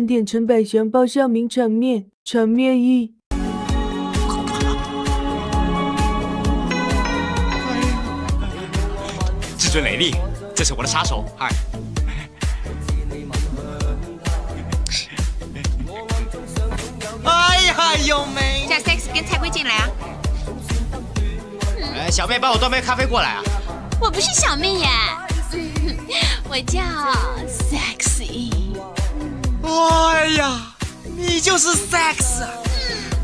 盘点陈百祥爆笑名场面，场面一：至尊雷力，这是我的杀手二。哎呀，有没？叫 s e x 跟蔡辉进来啊！哎，小妹，帮我端杯咖啡过来啊！我不是小妹呀，我叫 sexy。哎呀，你就是 Sex，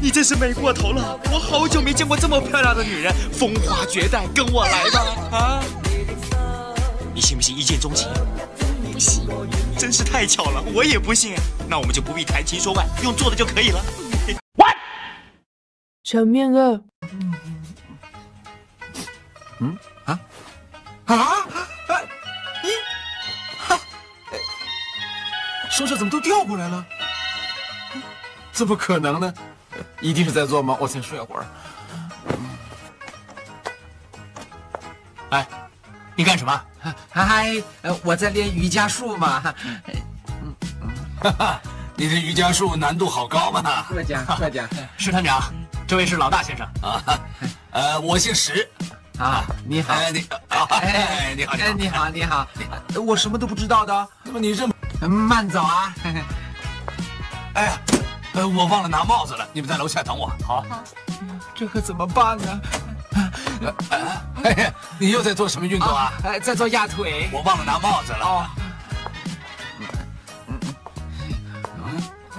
你真是美过头了！我好久没见过这么漂亮的女人，风华绝代，跟我来吧！啊！你信不信一见钟情？不信！真是太巧了，我也不信。那我们就不必谈情说爱，用做的就可以了。What？面啊！嗯啊啊！怎么都调过来了？怎么可能呢？一定是在做梦。我先睡会儿。哎，你干什么？嗨，我在练瑜伽术嘛。哈哈，你的瑜伽术难度好高嘛。再讲，讲。石团长，这位是老大先生啊。呃，我姓石啊。你好，你好，你好，你好，你好，你好，你好，你好。我什么都不知道的。那么你认？慢走啊！哎呀，呃，我忘了拿帽子了，你们在楼下等我。好，这可怎么办呢？你又在做什么运动啊？哎，在做压腿。我忘了拿帽子了。哦。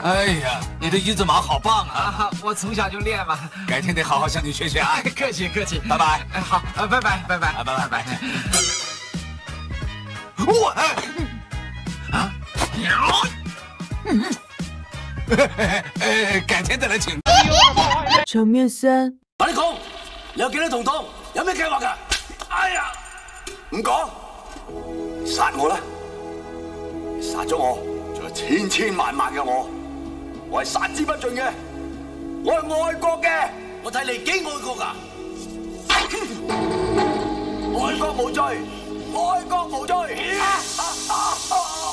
哎呀，你的一字马好棒啊！我从小就练嘛，改天得好好向你学学啊。客气客气，拜拜。哎，好，拜拜拜拜拜拜拜拜。改天再来请。场面三，马立公，你要跟人同党，有咩计划噶？哎呀，唔讲，杀我啦！杀咗我，仲有千千万万嘅我，我系杀之不尽嘅，我系爱国嘅，我睇你几爱国噶？爱国无罪，爱国无罪。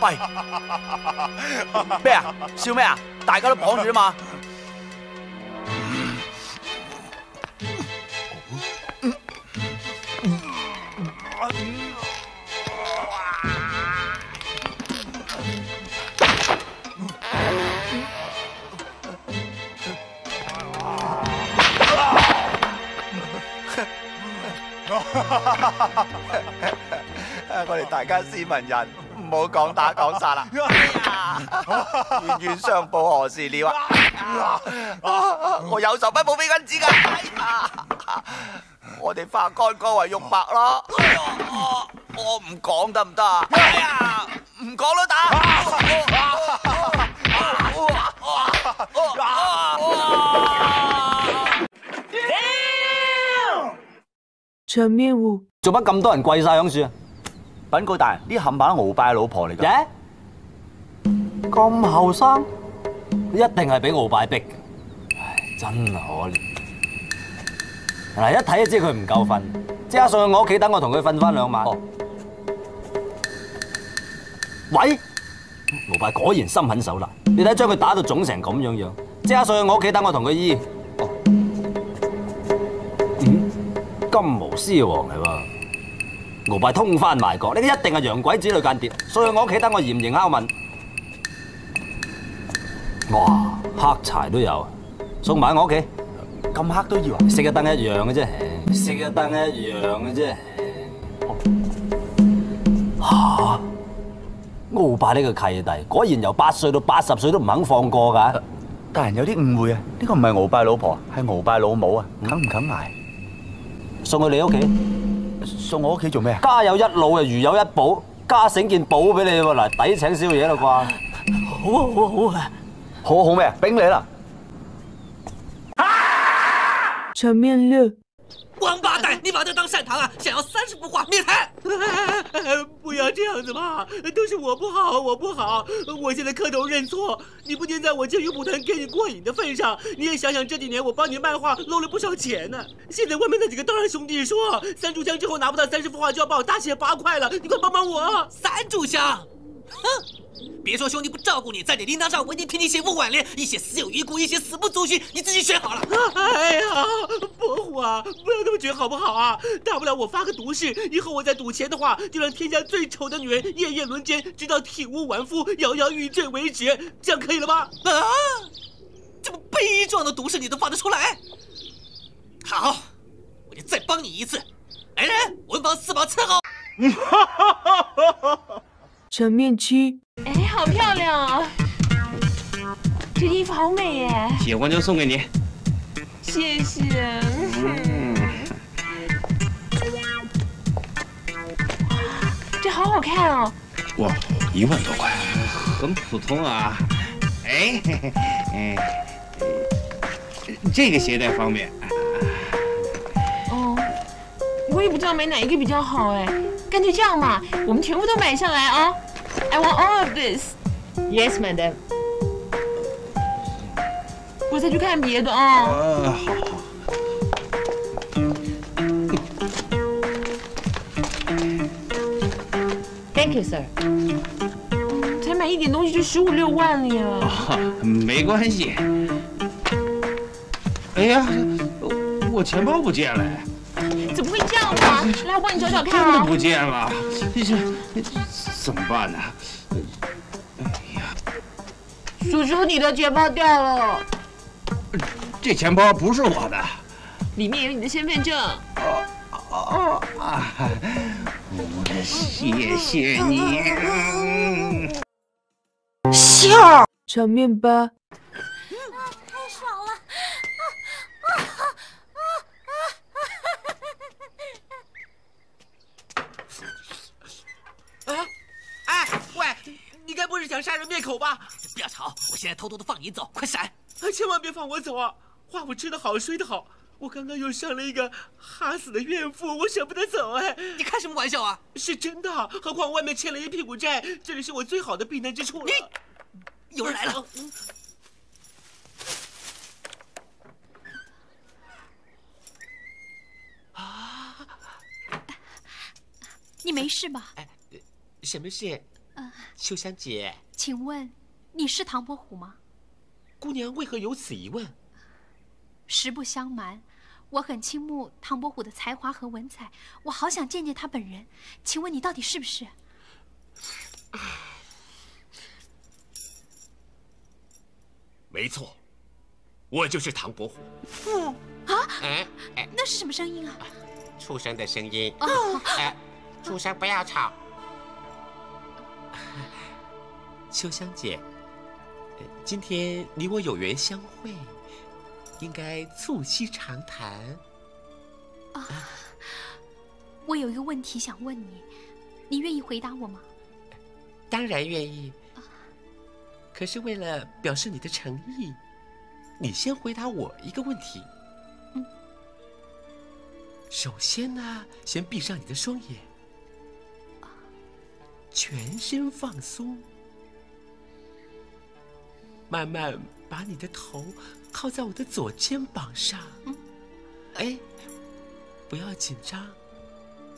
喂？咩啊？笑咩啊？大家都绑住啊嘛。我哋大家斯文人。唔好讲打讲杀啦！冤冤相报何时了啊？我有仇不报非君子噶！我哋化干戈为玉帛咯。我唔讲得唔得啊？唔讲都打！陈面武，做乜咁多人跪晒响树啊？粉哥大人，呢冚唪唥鳌拜老婆嚟嘅，咁後生，一定係俾鳌拜逼唉，真係可憐。嗱，一睇就知佢唔夠瞓，即刻上去我屋企等我同佢瞓翻兩晚。喂，鳌拜果然心狠手辣，你睇將佢打到腫成咁樣樣，即刻上去我屋企等我同佢醫。金毛狮王係喎。鳌拜通翻埋个，呢啲一定系洋鬼子类间谍，送去我屋企等我严刑拷问。哇，黑柴都有，送埋我屋企，咁黑都要啊？熄一灯一样嘅啫，熄一灯一样嘅啫。吓，鳌拜呢个契弟果然由八岁到八十岁都唔肯放过噶。大人有啲误会啊，呢个唔系鳌拜老婆，系鳌拜老母啊，敢唔敢挨？送去你屋企。送我屋企做咩啊？家有一老啊，如有一宝。家醒件宝俾你喎，抵请宵夜啦啩！好好好啊！好好咩啊？俾你啦！炒面嘞！王八蛋，你把他当善堂啊？想要三十幅画，灭谈。不要这样子嘛，都是我不好，我不好。我现在磕头认错，你不念在我进鱼浦滩给你过瘾的份上，你也想想这几年我帮你卖画，捞了不少钱呢。现在外面那几个当然兄弟说，三炷香之后拿不到三十幅画，就要把我大卸八块了。你快帮帮我！三炷香。哼，别说兄弟不照顾你，在你铃铛上我已经替你写副挽联，一些死有余辜，一些死不足惜，你自己选好了。哎呀，伯虎啊，不要那么绝好不好啊？大不了我发个毒誓，以后我再赌钱的话，就让天下最丑的女人夜夜轮奸，直到体无完肤、摇摇欲坠为止，这样可以了吗？啊，这么悲壮的毒誓你都发得出来？好，我就再帮你一次。来人，文房四宝伺候。小面区。哎，好漂亮啊！这衣服好美耶！喜欢就送给你，谢谢。嗯这好好看哦！哇，一万多块，很普通啊。哎，哎，这这个携带方便。不知道买哪一个比较好哎，干脆这样嘛，我们全部都买下来啊！I want all of this. Yes, madam. 我再去看别的啊。好好。Thank you, sir. 才买一点东西就十五六万了呀！没关系。哎呀，我钱包不见了。怎么会这样呢？来，我帮你找找看。真的不见了，这怎么办呢？哎呀，叔叔，你的钱包掉了。这钱包不是我的，里面有你的身份证。啊啊啊！我谢谢你。笑，炒面吧。是想杀人灭口吧？不要吵！我现在偷偷的放你走，快闪！啊，千万别放我走啊！花我吃得好，睡得好。我刚刚又生了一个哈死的怨妇，我舍不得走。哎，你开什么玩笑啊？是真的。何况外面欠了一屁股债，这里是我最好的避难之处了。你，有人来了。啊！你没事吧？哎，什么事？秀香姐，请问你是唐伯虎吗？姑娘为何有此疑问？实不相瞒，我很倾慕唐伯虎的才华和文采，我好想见见他本人。请问你到底是不是？没错，我就是唐伯虎。父啊，那是什么声音啊？畜生的声音。哎，畜生不要吵。秋香姐，今天你我有缘相会，应该促膝长谈。啊，我有一个问题想问你，你愿意回答我吗？当然愿意。可是为了表示你的诚意，你先回答我一个问题。嗯。首先呢，先闭上你的双眼，全身放松。慢慢把你的头靠在我的左肩膀上，哎，不要紧张，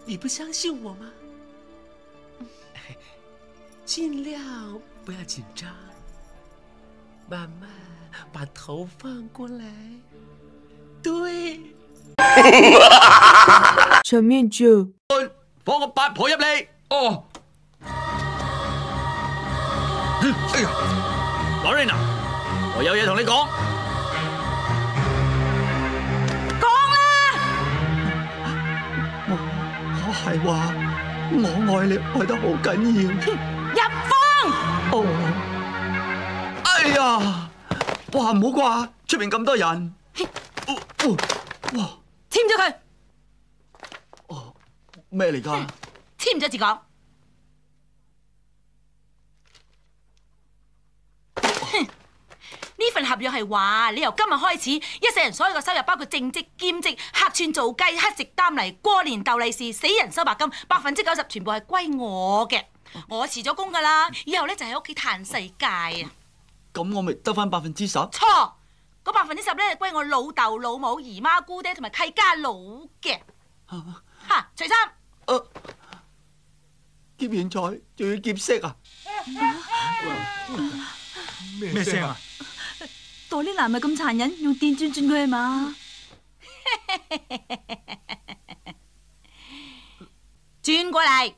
你不相信我吗？尽量不要紧张，慢慢把头放过来。对，小 面猪，放个八婆入来哦。哎呀！我有嘢同你讲，讲啦！我系话我爱你爱得好紧要。入房。哦，哎呀，哇唔好啩，出边咁多人。哇！签咗佢。哦，咩嚟噶？签唔咗字讲。份合约系话你由今日开始，一世人所有嘅收入，包括正职、兼职、客串、做鸡、乞食、担泥、过年鬥利是、死人收白金，百分之九十全部系归我嘅。我辞咗工噶啦，以后咧就喺屋企叹世界啊。咁我咪得翻百分之十？错，嗰百分之十咧歸归我老豆、老母、姨妈、姑爹同埋契家佬嘅。吓，徐生，劫钱财仲要劫色啊？咩声啊？我啲男咪咁残忍，用电转转佢係嘛？转 过嚟，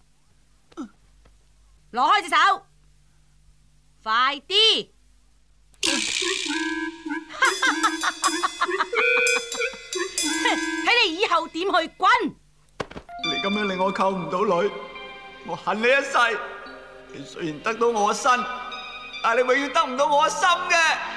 攞开只手，快啲！睇你以后点去滚！你咁样令我扣唔到女，我恨你一世。你虽然得到我身，但系你永远得唔到我心嘅。